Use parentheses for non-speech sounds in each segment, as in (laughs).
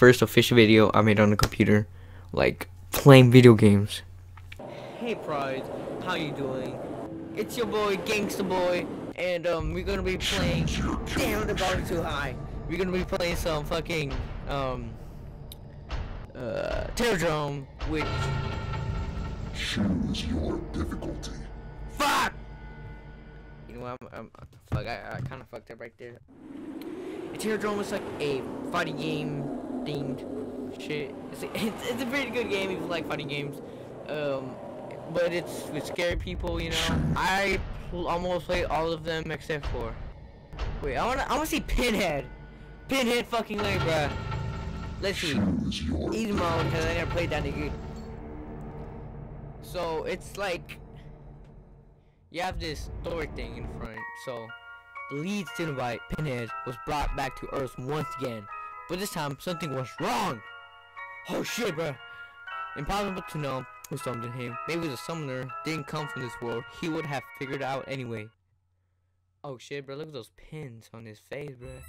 first official video I made on the computer, like playing video games. Hey Pride, how you doing? It's your boy Gangsta Boy, and um, we're gonna be playing. Damn, the bar too high. We're gonna be playing some fucking um, uh, Terrordrome, which Choose your difficulty. fuck. You know what? I'm, I'm fuck. I, I kind of fucked up right there. A Terrordrome is like a fighting game themed shit. It's a, it's, a pretty good game if you like fighting games. Um, but it's with scary people, you know. I almost played all of them except for. Wait, I wanna I wanna see Pinhead. Pinhead fucking Larry, bruh. Let's see. Easy mode because I never played that nigga. So it's like you have this door thing in front. So the lead Cenobite, Pinhead, was brought back to Earth once again, but this time something was wrong. Oh shit, bruh. Impossible to know who summoned him. Maybe the summoner didn't come from this world. He would have figured it out anyway. Oh shit, bro. Look at those pins on his face, bruh.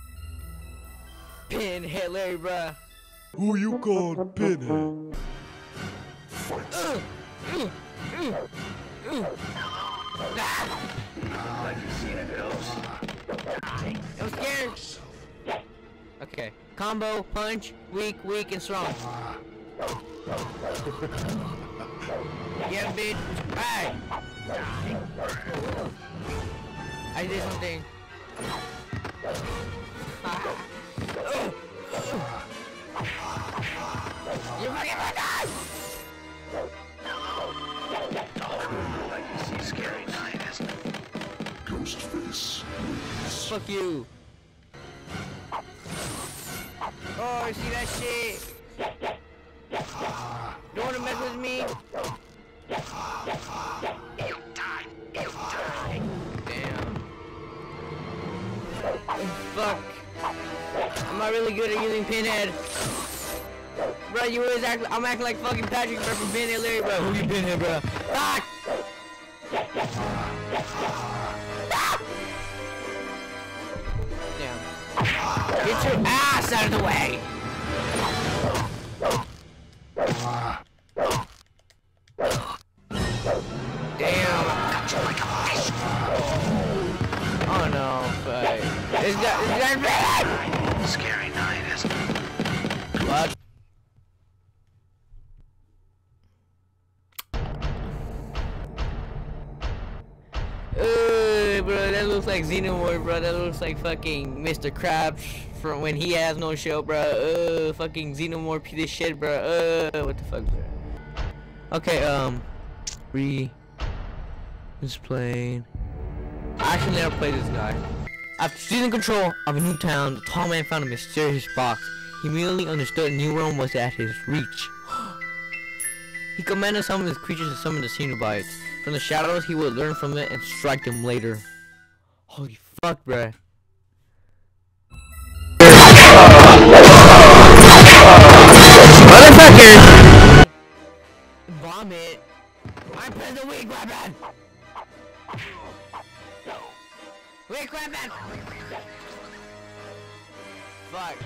Pinhead Larry, bruh. Who you call Pinhead? Ugh, ugh. Ah. I'm scared. Okay. Combo, punch, weak, weak, and strong. Yeah, bitch. Hey! I did something. You fucking fuckers! Ghostface. Fuck you. Oh, you see that shit? Don't wanna mess with me? Damn. Fuck. I'm not really good at using pinhead. Bro, you always act I'm acting like fucking Patrick bro from Pinhead Larry, bro. Who you pinhead, bro? Fuck! Out of the way! Looks like Xenomorph, bro. That looks like fucking Mr. Krabs from when he has no show, bro. Uh, fucking Xenomorph piece of shit, bro. Uh, what the fuck, bro? Okay, um, re is playing. I actually never played this guy. After seizing control of a new town, the tall man found a mysterious box. He immediately understood a new realm was at his reach. (gasps) he commanded some of his creatures to summon the Cenobites. From the shadows, he would learn from it and strike them later. Holy fuck, bruh. Motherfucker! Vomit. I press the weak weapon! Weak weapon! Fuck.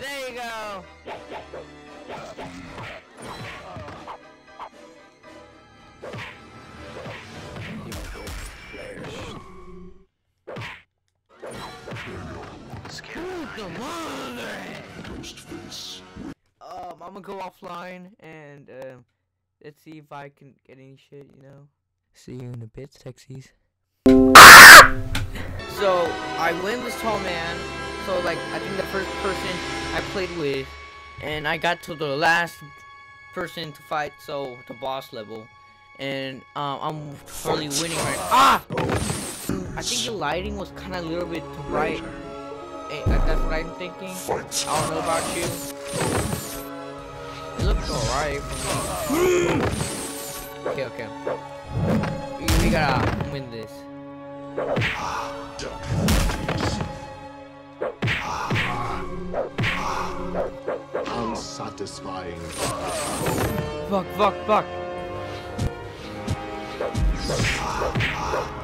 There you go. Ghostface. Um, I'm gonna go offline and um, let's see if I can get any shit, you know. See you in a bit, sexies. So I win this tall man. So like I think the first person I played with, and I got to the last person to fight, so the boss level, and um, I'm totally winning right. Ah! I think the lighting was kind of a little bit bright. That- that's what I'm thinking. I don't know about you. It looks alright. Okay, okay. We, we gotta win this. Unsatisfying. Fuck, fuck, fuck.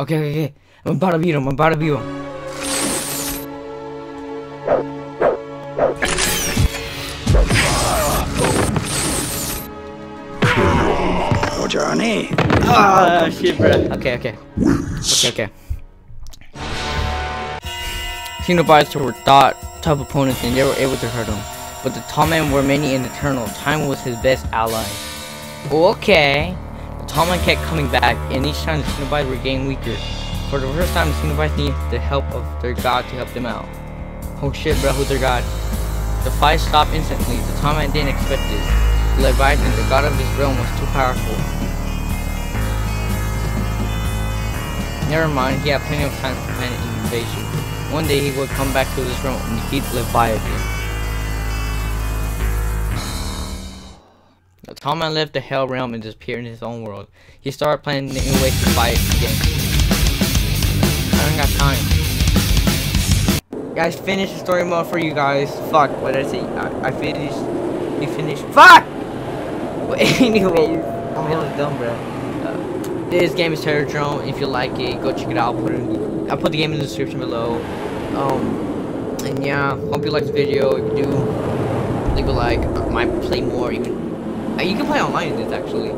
Okay, okay, okay. I'm about to beat him. I'm about to beat him. Johnny. Ah, shit, bro. Okay, okay. Okay, okay. Cenobites were thought tough opponents and they were able to hurt him. But the tall men were many and eternal. Time was his best ally. Okay. The kept coming back, and each time the Cenobites were getting weaker. For the first time, the Cenobites needed the help of their god to help them out. Oh shit, bro, who's their god? The fight stopped instantly. The tall didn't expect this. Leviathan, the god of this realm, was too powerful. Never mind, he had plenty of time to plan an invasion. One day he would come back to this realm and defeat Leviathan. The tall man left the Hell realm and disappeared in his own world. He started planning new ways to fight again. I don't got time. Guys, finish the story mode for you guys. Fuck, what did I say? I, I finished. We finished. Fuck! (laughs) But anyways, I'm really dumb, bro. Uh, this game is Terrordrome. If you like it, go check it out. I'll put, it, I'll put the game in the description below. Um, and yeah, hope you liked the video. If you do, leave a like. I might play more. Even you can play online in this actually.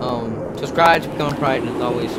Um, subscribe to become pride, and as always,